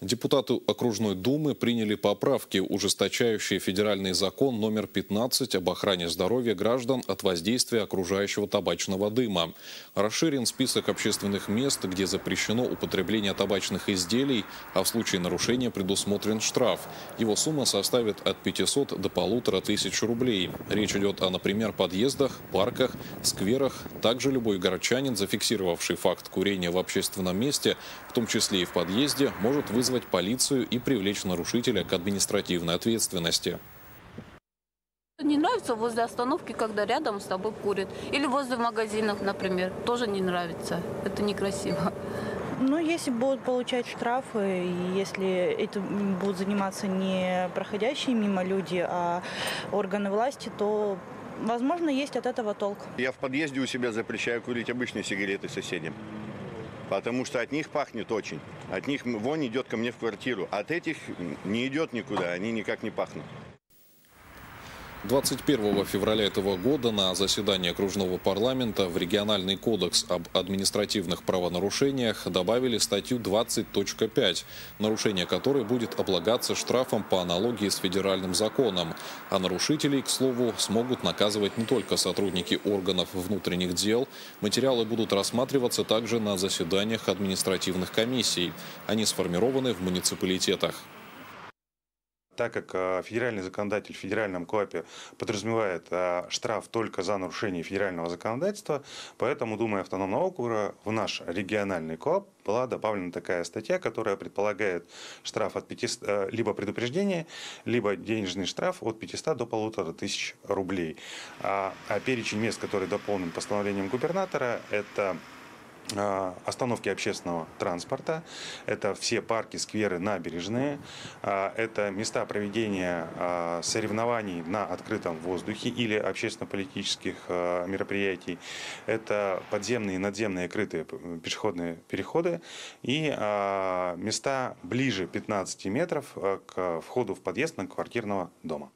Депутаты окружной думы приняли поправки, ужесточающие федеральный закон номер 15 об охране здоровья граждан от воздействия окружающего табачного дыма. Расширен список общественных мест, где запрещено употребление табачных изделий, а в случае нарушения предусмотрен штраф. Его сумма составит от 500 до полутора тысяч рублей. Речь идет о, например, подъездах, парках, скверах. Также любой городчанин, зафиксировавший факт курения в общественном месте, в том числе и в подъезде, может вызвать вызвать полицию и привлечь нарушителя к административной ответственности. Не нравится возле остановки, когда рядом с тобой курят. Или возле магазинов, например. Тоже не нравится. Это некрасиво. Ну, если будут получать штрафы, и если это будут заниматься не проходящие мимо люди, а органы власти, то, возможно, есть от этого толк. Я в подъезде у себя запрещаю курить обычные сигареты соседям потому что от них пахнет очень. От них вонь идет ко мне в квартиру. От этих не идет никуда, они никак не пахнут. 21 февраля этого года на заседании окружного парламента в региональный кодекс об административных правонарушениях добавили статью 20.5, нарушение которой будет облагаться штрафом по аналогии с федеральным законом. А нарушителей, к слову, смогут наказывать не только сотрудники органов внутренних дел. Материалы будут рассматриваться также на заседаниях административных комиссий. Они сформированы в муниципалитетах. Так как э, федеральный законодатель в федеральном КОАПе подразумевает э, штраф только за нарушение федерального законодательства, поэтому Думой автономного округа в наш региональный КОАП была добавлена такая статья, которая предполагает штраф от 500, э, либо предупреждение, либо денежный штраф от 500 до полутора тысяч рублей. А, а перечень мест, который дополнен постановлением губернатора, это а, остановки общественного транспорта, это все парки, скверы, набережные, а, это места проведения а, соревнований на открытом воздухе или общественно-политических мероприятий, это подземные и надземные крытые пешеходные переходы. И места ближе 15 метров к входу в подъезд на квартирного дома.